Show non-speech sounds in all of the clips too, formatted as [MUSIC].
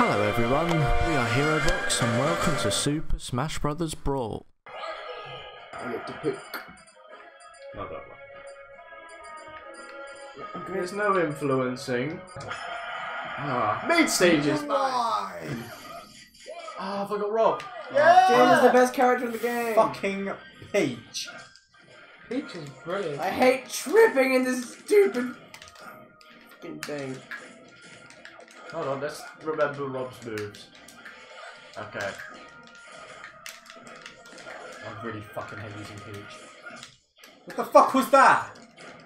Hello everyone, we are HeroBox and welcome to Super Smash Bros. Brawl. I get to pick. Not that one. There's no influencing. Ah, main stages. Why? Ah, I forgot Rob. James is the best character in the game. Fucking Peach. Peach is brilliant. I hate tripping in this stupid fucking thing. Hold on, let's remember Rob's moves. Okay. I really fucking hate using Peach. What the fuck was that?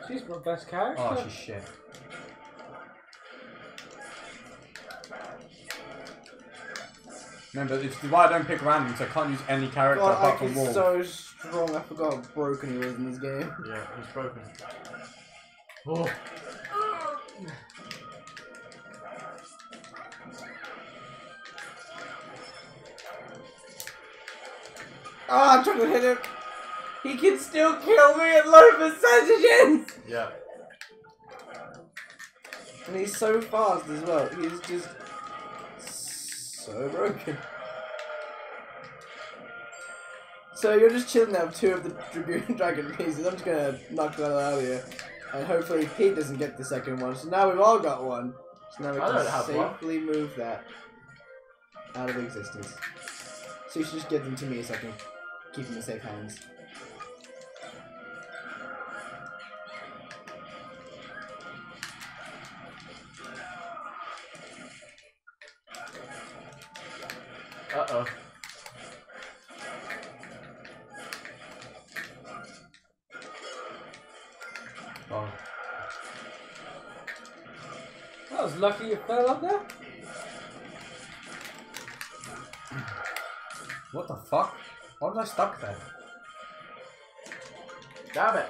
She's my best character. Oh, she's shit. Remember, it's why I don't pick random, so I can't use any character God, apart Ike from is Wolf. so strong. I forgot how broken he was in this game. Yeah, he's broken. Oh. Ah, I'm trying to hit him. He can still kill me at low percentages. Yeah. And he's so fast as well. He's just so broken. So you're just chilling there with two of the Tribune [LAUGHS] Dragoon pieces. I'm just gonna knock that out of here. And hopefully Pete doesn't get the second one. So now we've all got one. So now we I can don't have one. safely move that out of existence. So you should just give them to me I can keep them in safe hands. Uh oh. Oh. That was lucky you fell up there. What the fuck? Why was I stuck there? Damn it.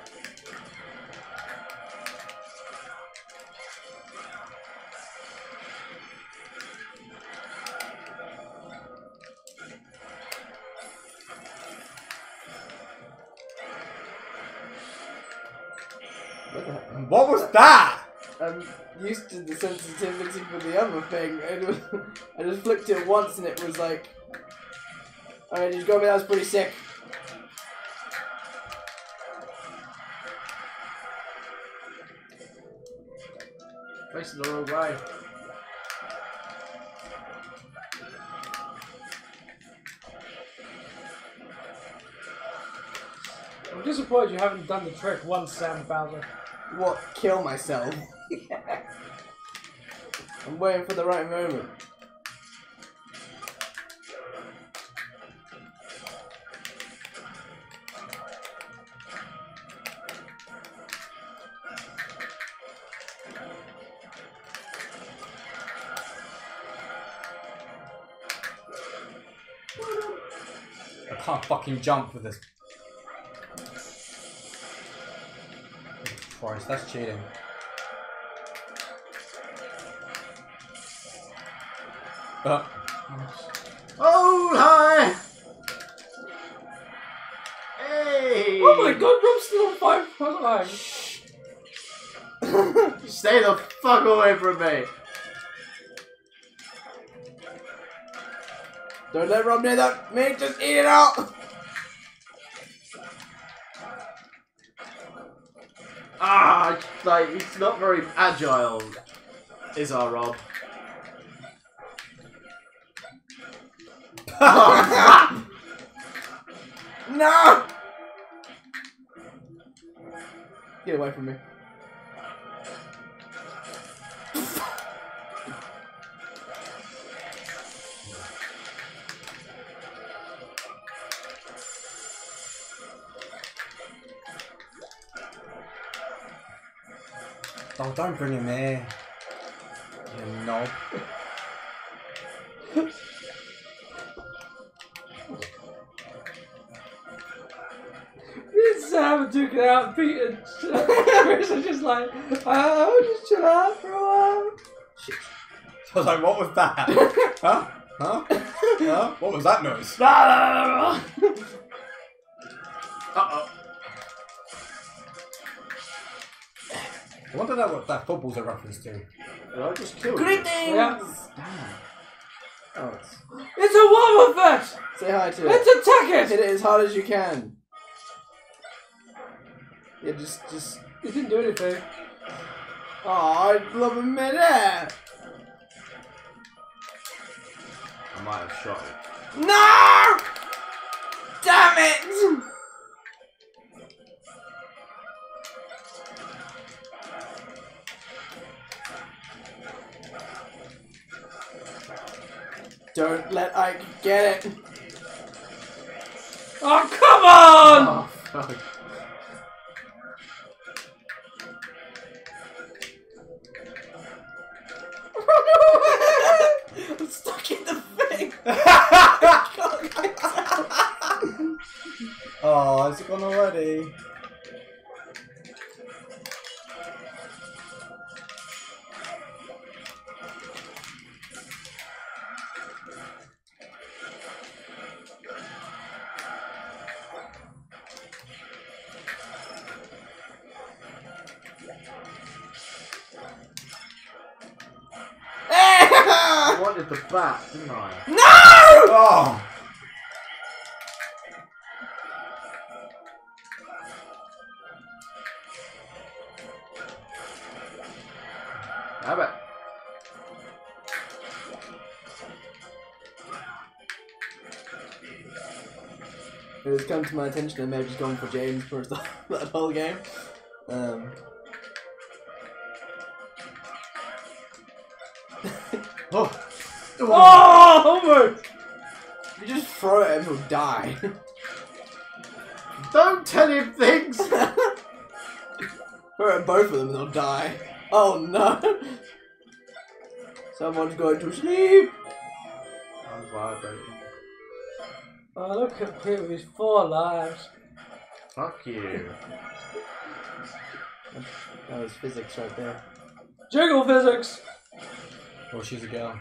What was that? I'm used to the sensitivity for the other thing. I just flicked it once and it was like. Alright, just go, but that was pretty sick. Facing the wrong way. I'm disappointed you haven't done the trick once, Sam Bowser. What? Kill myself? [LAUGHS] I'm waiting for the right moment. Can't fucking jump with this. Christ, that's cheating. Uh, Oh, hi! Hey! Oh my god, Rob's still on five front line. [LAUGHS] Stay the fuck away from me! Don't let Rob near that meat, just eat it out! Ah, like, he's not very agile, is our Rob. oh! [LAUGHS] No! Get away from me. Oh, don't bring him here. Me and Sam took it out, Pete and [LAUGHS] Chris are just like, I'll just chill out for a while. I was like, what was that? [LAUGHS] huh? Huh? Huh? What was that noise? [LAUGHS] Uh oh. I wonder that what that football's a reference to. I just killed you. Greetings! Yeah. Oh, it's... It's a Wobbuffet! Say hi to it! Let's it. attack it! Hit it! it as hard as you can. Yeah, just, just. It didn't do anything. Oh, I'd love a minute. I might have shot it. No! Damn it! Don't let Ike get it. Oh, come on! Oh, fuck. I'm stuck in the thing. [LAUGHS] Oh, is it gone already? Wanted the bat, didn't I? Oh! Have it. It has come to my attention I may have just gone for James for that [LAUGHS] that whole game. Um, Oh. Oh, almost! if you just throw it at him, he'll die. [LAUGHS] Don't tell him things! throw at both of them and they'll die. Oh no! Someone's going to sleep! Oh, I'm vibrating. Oh, look at with his four lives. Fuck you. That was physics right there. Jiggle physics! Oh, she's a girl.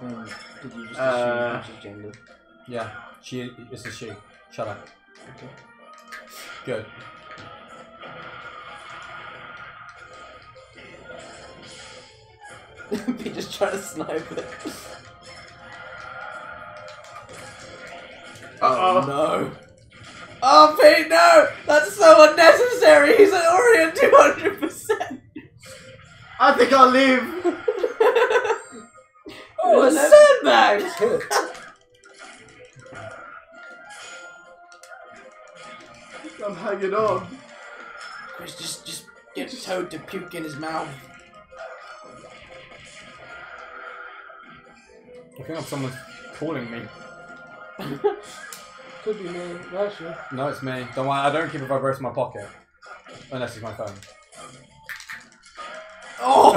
Um, did you just Uh, assume which gender? Yeah, she. It's a she. Shut up. Okay. Good. [LAUGHS] Pete just trying to snipe it. Uh-oh. no. Oh, Pete, no! That's so unnecessary! He's already at 200%! I think I'll leave! Well, the that's- sandbags! [LAUGHS] I'm hanging on. Chris, just, just get Toad to puke in his mouth. I think I'm someone's calling me. [LAUGHS] Could be me, that's you. No, it's me. Don't worry, I don't keep a vibrator in my pocket. Unless it's my phone. Oh!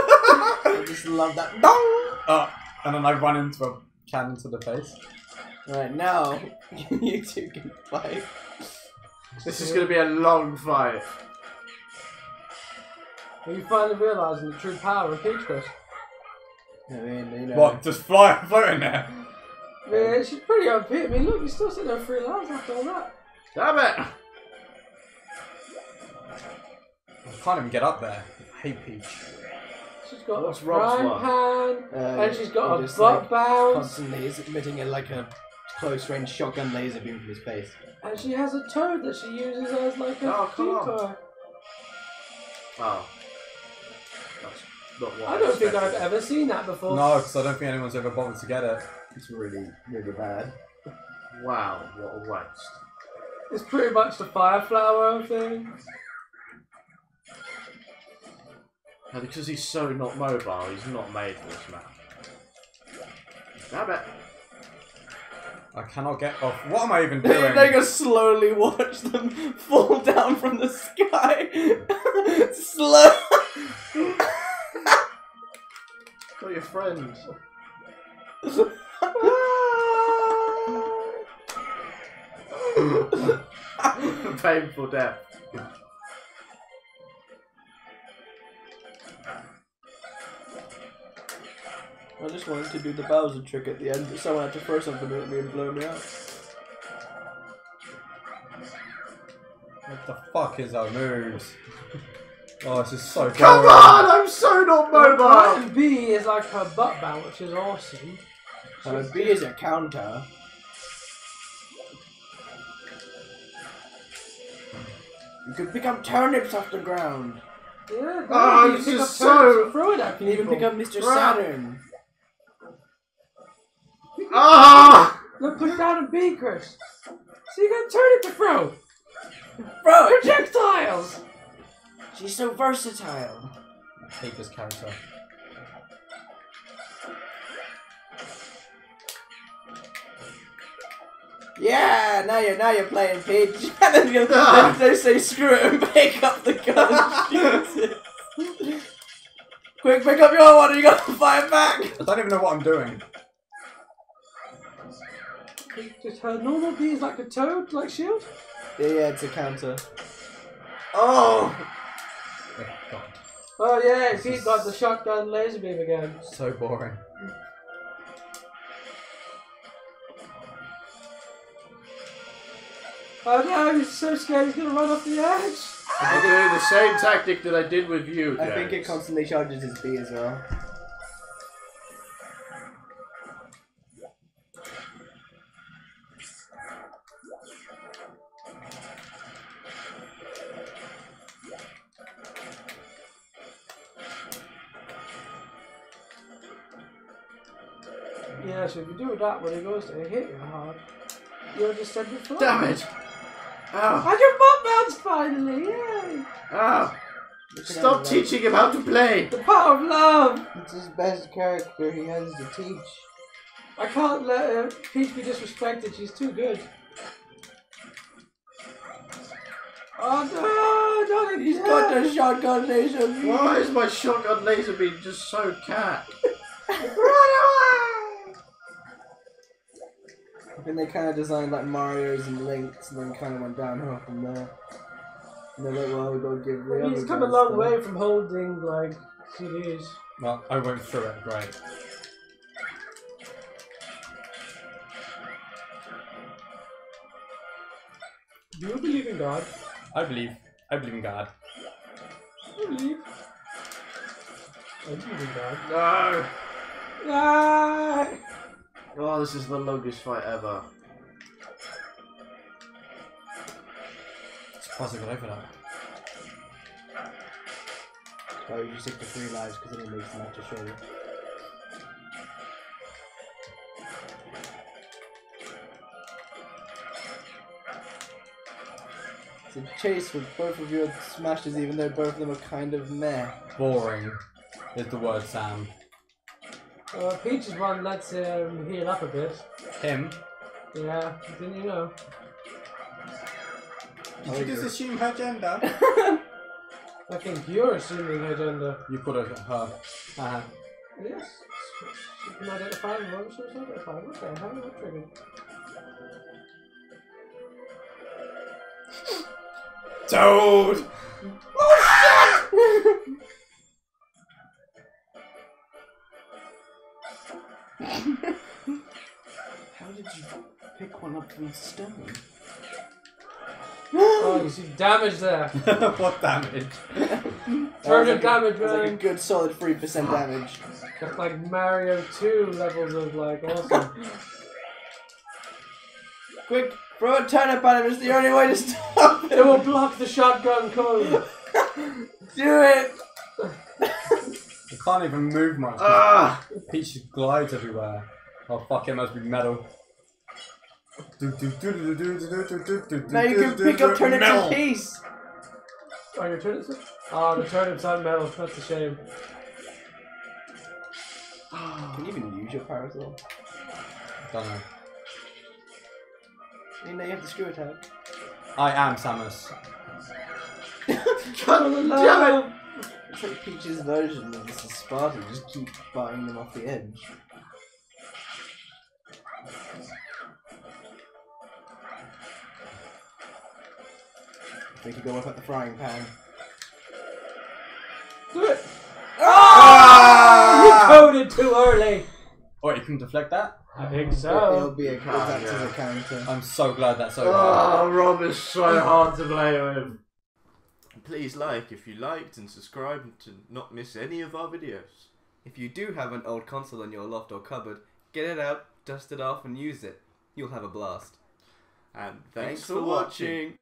[LAUGHS] I just love that. Dong! Oh, and then I run into a cannon to the face. Right, now, [LAUGHS] you two can fight. This is gonna be a long fight. Are you finally realising the true power of Peach Chris? I mean, you know. What? Just fly, [LAUGHS] float in there? Man, she's pretty OP. I mean, look, you're still sitting there three lives after all that. Damn it! I can't even get up there. I hate Peach. She's got What's a Rob's frying one? pan, Uh, and she's got he a just, butt like, bounce, Constantly is emitting a, like a close range shotgun laser beam from his face. and she has a toad that she uses as like a Oh, come on. decoy. Oh. That's not what I don't think I've expected. ever seen that before. No, because I don't think anyone's ever bothered to get it. It's really, really bad. Wow, what a waste. It's pretty much the fire flower thing. And because he's so not mobile, he's not made for this map. Damn it! I cannot get off. What am I even [LAUGHS] You're doing? gonna slowly watch them [LAUGHS] fall down from the sky. [LAUGHS] Slow. Got your friend. Painful death. Just wanted to do the Bowser trick at the end, but someone had to throw something at me and blow me up. What the fuck is our moves? [LAUGHS] Oh, this is so Come boring. on! I'm so not mobile! Plan B is like her butt bounce, which is awesome. So B is a counter. You can pick up turnips off the ground. Yeah, Oh, you this pick is so- turnips and throw it at You can even pick up Mr. Right. Saturn. Ah! Look, put it down a B, Chris. So you got a turnip to throw. Bro, Projectiles. she's so versatile. I hate this character. Yeah, now you're now you're playing Peach. [LAUGHS] and then you, then they say [LAUGHS] screw it and pick up the gun and shoot it. Quick, pick up your one and you gotta fire back. I don't even know what I'm doing. Just her normal B is like a toad, like shield. Yeah, yeah, it's a counter. Oh! Oh, [LAUGHS] God. Oh yeah, Pete got the shotgun laser beam again. So boring. Oh no, he's so scared he's gonna run off the edge. I'm doing the same tactic that I did with you, I think it constantly charges his B as well. Yeah, so if you do that when it goes to hit you hard, you'll just send it flying. Damn it! Ow! And your butt bounced finally, yay! Ow! Stop teaching him how to play! The power of love! It's his best character he has to teach. I can't let uh, Peach be disrespected, she's too good. Oh no, not He's again! got the shotgun laser. beam. [LAUGHS] Why is my shotgun laser beam just so cat? Run away! I think they kind of designed like Mario's and Link's and then kind of went downhill from there. And they're like, well, we gotta give the He's other come a long stuff. way from holding like CDs. Well, I went through it. Great. Do you believe in God? I believe. I believe in God. I believe. I believe in God. No! Ah! Oh, this is the longest fight ever. Surprised I got over that. Oh, you just take the three lives because then it makes them have to show you. It's a chase with both of your smashes, even though both of them are kind of meh. Boring is the word, Sam. Uh, Peach's one lets him heal up a bit. Him? Yeah, didn't you know? Did you just assume her gender? [LAUGHS] I think you're assuming her gender. you called her her. Uh-huh. Yes. She can identify what she was identifying. What the hell? What triggered? Toad! [LAUGHS] [LAUGHS] [LAUGHS] How did you pick one up from stone? [GASPS] Oh, you see damage there. [LAUGHS] what damage? Turtle damage, That's like a good solid 3% damage. That's like Mario 2 levels of like awesome. [LAUGHS] Quick, throw a turnip at him, it's the only way to stop it will block the shotgun code. Do it! I can't even move much. Ah! Peach just glides everywhere. Oh fuck, it must be metal. Now you can pick up turnips in peace! Oh, your turnips? Oh, the turnips on metal. That's a shame. Can you even use your powers parasol? Don't know. You know you have the screw attack. I am Samus. [LAUGHS] God damn it! It's like Peach's version of this is Sparta, just keep buying them off the edge. We could go up at the frying pan. Do it! Ah! You coded too early. Oh, you can deflect that? I think so. It'll be a good Oh, act as yeah. a counter. I'm so glad that's over. Oh, Rob is so hard to play with. Please like if you liked and subscribe to not miss any of our videos. If you do have an old console in your loft or cupboard, get it out, dust it off, and use it. You'll have a blast. And thanks, for watching.